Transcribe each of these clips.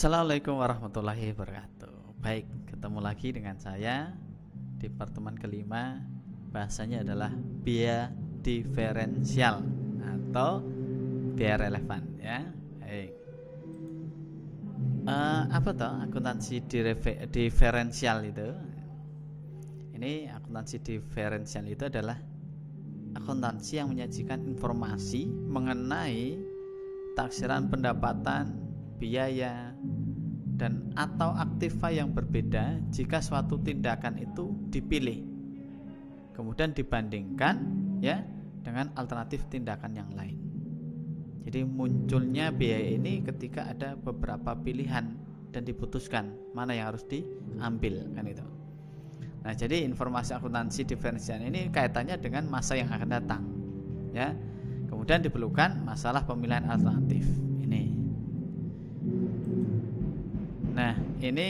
Assalamualaikum warahmatullahi wabarakatuh. Baik, ketemu lagi dengan saya di pertemuan kelima. Bahasanya adalah biaya diferensial atau biaya relevan ya. Baik. Uh, apa toh akuntansi diferensial itu? Ini akuntansi diferensial itu adalah akuntansi yang menyajikan informasi mengenai taksiran pendapatan, biaya, dan atau aktiva yang berbeda jika suatu tindakan itu dipilih. Kemudian dibandingkan ya dengan alternatif tindakan yang lain. Jadi munculnya biaya ini ketika ada beberapa pilihan dan diputuskan mana yang harus diambil kan itu. Nah, jadi informasi akuntansi diferensial ini kaitannya dengan masa yang akan datang. Ya. Kemudian diperlukan masalah pemilihan alternatif. Nah, ini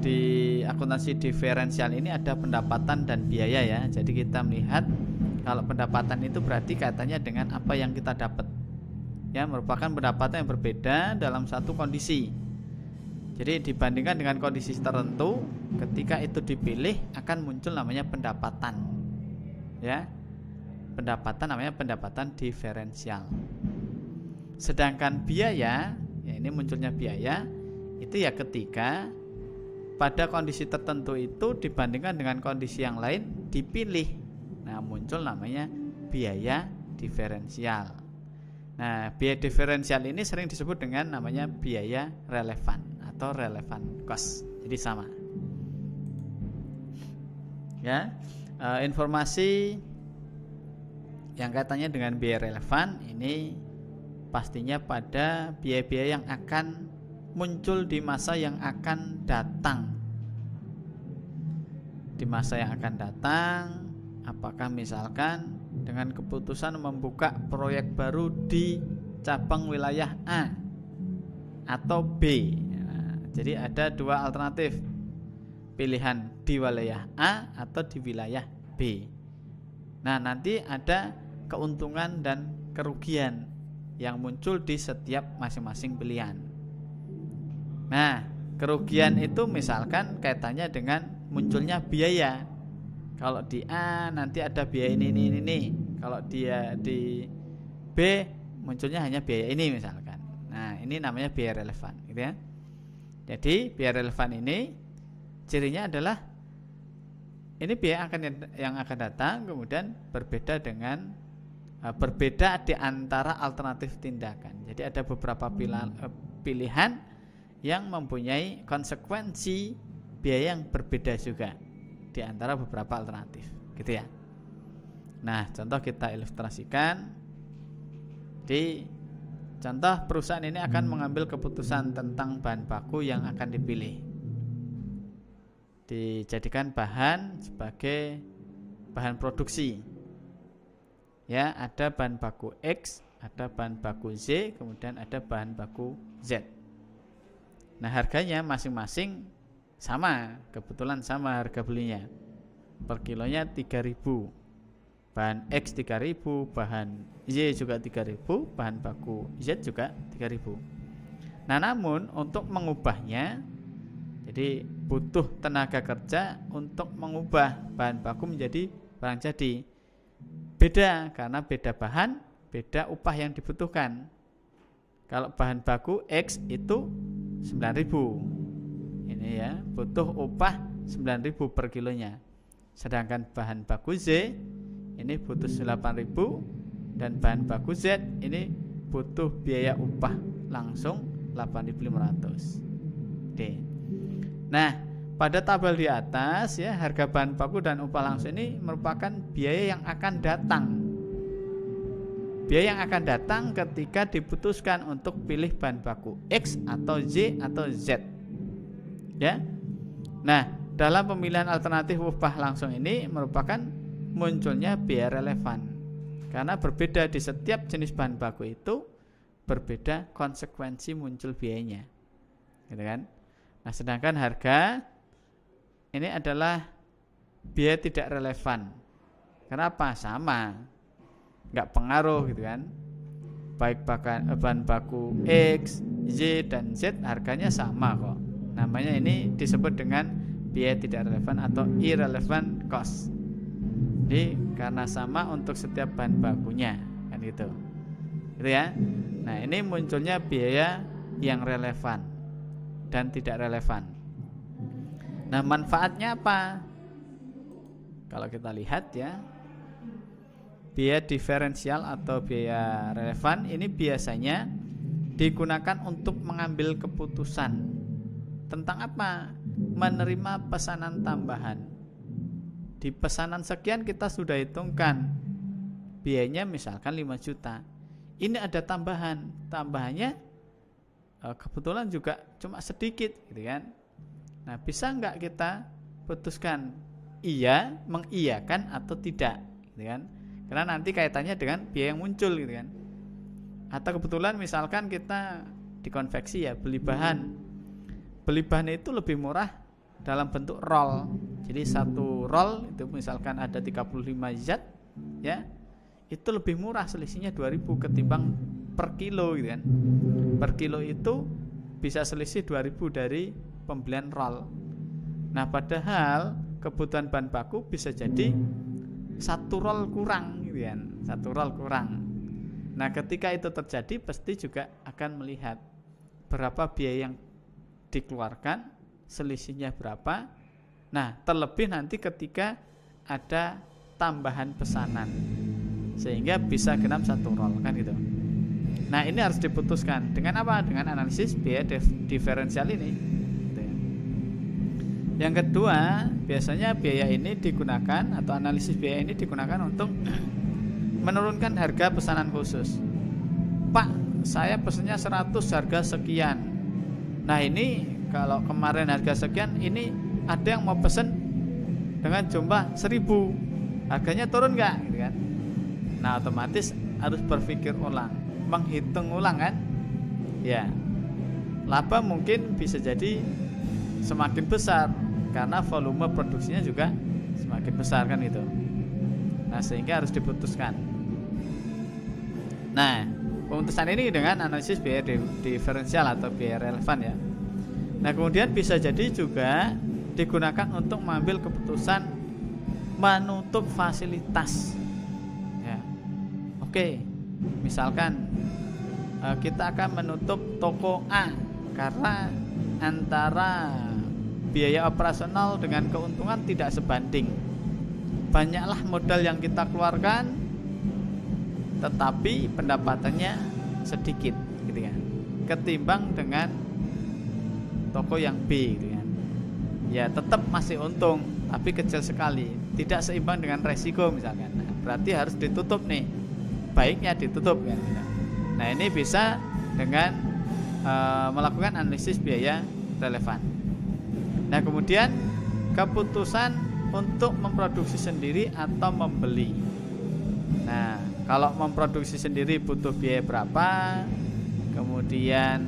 di akuntansi diferensial ini ada pendapatan dan biaya ya. Jadi kita melihat kalau pendapatan itu berarti kaitannya dengan apa yang kita dapat. Ya, merupakan pendapatan yang berbeda dalam satu kondisi. Jadi dibandingkan dengan kondisi tertentu, ketika itu dipilih akan muncul namanya pendapatan. Ya. Pendapatan namanya pendapatan diferensial. Sedangkan biaya, ya ini munculnya biaya itu ya ketika pada kondisi tertentu itu dibandingkan dengan kondisi yang lain dipilih. Nah, muncul namanya biaya diferensial. Nah, biaya diferensial ini sering disebut dengan namanya biaya relevan atau relevan cost. Jadi sama. Ya, e, informasi yang katanya dengan biaya relevan ini pastinya pada biaya-biaya yang akan muncul di masa yang akan datang. Di masa yang akan datang, apakah misalkan dengan keputusan membuka proyek baru di cabang wilayah A atau B jadi ada dua alternatif pilihan di wilayah A atau di wilayah B. Nah, nanti ada keuntungan dan kerugian yang muncul di setiap masing-masing pilihan. Nah, kerugian itu misalkan kaitannya dengan munculnya biaya. Kalau di A nanti ada biaya ini ini ini. ini. Kalau dia di B munculnya hanya biaya ini misalkan. Nah, ini namanya biaya relevan, gitu ya. Jadi biaya relevan ini cirinya adalah ini biaya akan yang akan datang kemudian berbeda dengan uh, berbeda di antara alternatif tindakan. Jadi ada beberapa pilihan, uh, pilihan yang mempunyai konsekuensi biaya yang berbeda juga di antara beberapa alternatif, gitu ya. Nah, contoh kita ilustrasikan di Contoh perusahaan ini akan mengambil keputusan tentang bahan baku yang akan dipilih. Dijadikan bahan sebagai bahan produksi. Ya, ada bahan baku X, ada bahan baku Z, kemudian ada bahan baku Z. Nah, harganya masing-masing sama, kebetulan sama harga belinya. Per kilonya 3000 bahan X 3000 bahan Y juga 3000 bahan baku Z juga 3000 nah namun untuk mengubahnya jadi butuh tenaga kerja untuk mengubah bahan baku menjadi barang jadi. Beda karena beda bahan beda upah yang dibutuhkan. Kalau bahan baku X itu 9000 ini ya butuh upah 9000 per kilonya sedangkan bahan baku Z ini butuh 8000 dan bahan baku Z ini butuh biaya upah langsung 8500 Oke. Nah, pada tabel di atas ya harga bahan baku dan upah langsung ini merupakan biaya yang akan datang. Biaya yang akan datang ketika diputuskan untuk pilih bahan baku X atau Z atau Z. Ya. Nah, dalam pemilihan alternatif upah langsung ini merupakan munculnya biaya relevan. Karena berbeda di setiap jenis bahan baku itu berbeda konsekuensi muncul biayanya. Gitu kan? Nah, sedangkan harga ini adalah biaya tidak relevan. Kenapa? Sama. Enggak pengaruh gitu kan. Baik bahan, bahan baku X Y dan Z harganya sama kok. Namanya ini disebut dengan biaya tidak relevan atau irrelevant cost. Jadi karena sama untuk setiap bahan bakunya kan gitu. Gitu ya. Nah, ini munculnya biaya yang relevan dan tidak relevan. Nah, manfaatnya apa? Kalau kita lihat ya, biaya diferensial atau biaya relevan ini biasanya digunakan untuk mengambil keputusan tentang apa? Menerima pesanan tambahan. Di pesanan sekian kita sudah hitungkan biayanya misalkan 5 juta. Ini ada tambahan. Tambahannya eh, kebetulan juga cuma sedikit gitu kan. Nah, bisa nggak kita putuskan iya, mengiyakan atau tidak gitu kan? Karena nanti kaitannya dengan biaya yang muncul gitu kan. Atau kebetulan misalkan kita dikonveksi ya beli bahan beli bahan itu lebih murah dalam bentuk roll. Jadi satu roll itu misalkan ada 35 zat ya. Itu lebih murah selisihnya 2000 ketimbang per kilo gitu kan. Per kilo itu bisa selisih 2000 dari pembelian roll. Nah, padahal kebutuhan bahan baku bisa jadi satu roll kurang gitu kan. Satu roll kurang. Nah, ketika itu terjadi pasti juga akan melihat berapa biaya yang dikeluarkan, selisihnya berapa. Nah, terlebih nanti ketika ada tambahan pesanan sehingga bisa genap satu roll kan gitu. Nah, ini harus diputuskan dengan apa? Dengan analisis biaya diferensial ini. Yang kedua, biasanya biaya ini digunakan atau analisis biaya ini digunakan untuk menurunkan harga pesanan khusus. Pak, saya pesannya 100 harga sekian. Nah ini kalau kemarin harga sekian ini ada yang mau pesen dengan jumlah seribu. Harganya turun nggak? Gitu kan? Nah otomatis harus berpikir ulang menghitung ulang kan? Ya laba mungkin bisa jadi semakin besar karena volume produksinya juga semakin besar kan itu nah sehingga harus diputuskan nah Pemutusan ini dengan analisis biaya diferensial atau biaya relevan ya. Nah, kemudian bisa jadi juga digunakan untuk mengambil keputusan menutup fasilitas. Ya. Oke. Misalkan eh, kita akan menutup toko A karena antara biaya operasional dengan keuntungan tidak sebanding. Banyaklah modal yang kita keluarkan tetapi pendapatannya sedikit gitu kan. Ketimbang dengan toko yang B gitu kan. Ya tetap masih untung tapi kecil sekali. Tidak seimbang dengan resiko misalkan. Nah, berarti harus ditutup nih. Baiknya ditutup kan. Nah ini bisa dengan e, melakukan analisis biaya relevan nah kemudian keputusan untuk memproduksi sendiri atau membeli. Nah kalau memproduksi sendiri butuh biaya berapa? Kemudian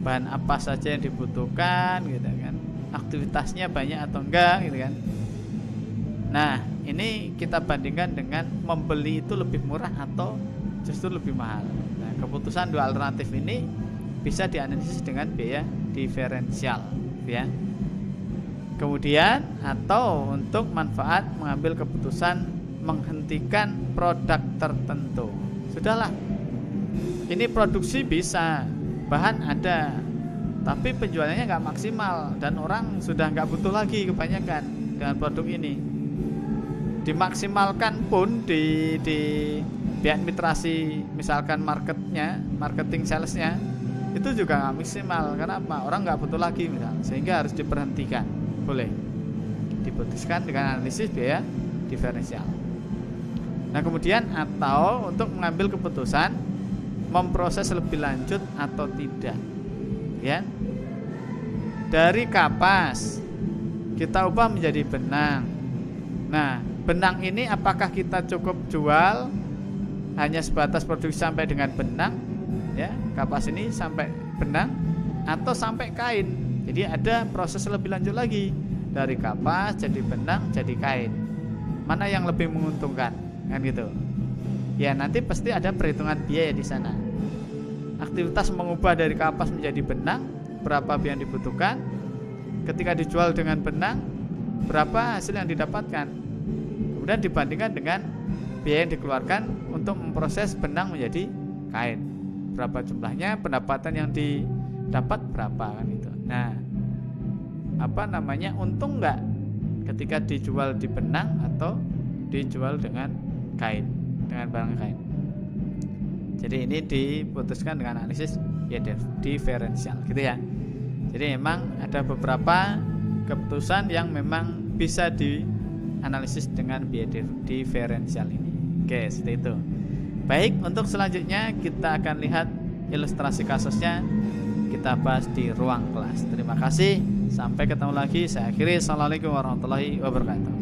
bahan apa saja yang dibutuhkan gitu kan? Aktivitasnya banyak atau enggak gitu kan? Nah ini kita bandingkan dengan membeli itu lebih murah atau justru lebih mahal. Nah keputusan dua alternatif ini bisa dianalisis dengan biaya diferensial ya kemudian atau untuk manfaat mengambil keputusan menghentikan produk tertentu. Sudahlah. Ini produksi bisa, bahan ada, tapi penjualannya nggak maksimal dan orang sudah nggak butuh lagi kebanyakan dengan produk ini. Dimaksimalkan pun di di pihak mitrasi misalkan marketnya, marketing salesnya itu juga nggak maksimal. Kenapa? Orang nggak butuh lagi misal, sehingga harus diberhentikan. Boleh diputuskan dengan analisis biaya diferensial. Nah, kemudian atau untuk mengambil keputusan memproses lebih lanjut atau tidak. Ya. Dari kapas kita ubah menjadi benang. Nah, benang ini apakah kita cukup jual hanya sebatas produksi sampai dengan benang ya, kapas ini sampai benang atau sampai kain. Jadi ada proses lebih lanjut lagi. Dari kapas jadi benang jadi kain. Mana yang lebih menguntungkan? kan gitu. Ya nanti pasti ada perhitungan biaya di sana. Aktivitas mengubah dari kapas menjadi benang berapa biaya yang dibutuhkan ketika dijual dengan benang berapa hasil yang didapatkan. Kemudian dibandingkan dengan biaya yang dikeluarkan untuk memproses benang menjadi kain. Berapa jumlahnya pendapatan yang didapat berapa kan itu nah apa namanya untung nggak ketika dijual di benang atau dijual dengan kain dengan barang kain? Jadi ini diputuskan dengan analisis ya diferensial gitu ya. Jadi memang ada beberapa keputusan yang memang bisa dianalisis dengan biaya diferensial ini. Oke seperti itu. Baik untuk selanjutnya kita akan lihat ilustrasi kasusnya kita bahas di ruang kelas terima kasih Sampai ketemu lagi. Saya akhiri. Assalamualaikum warahmatullahi wabarakatuh.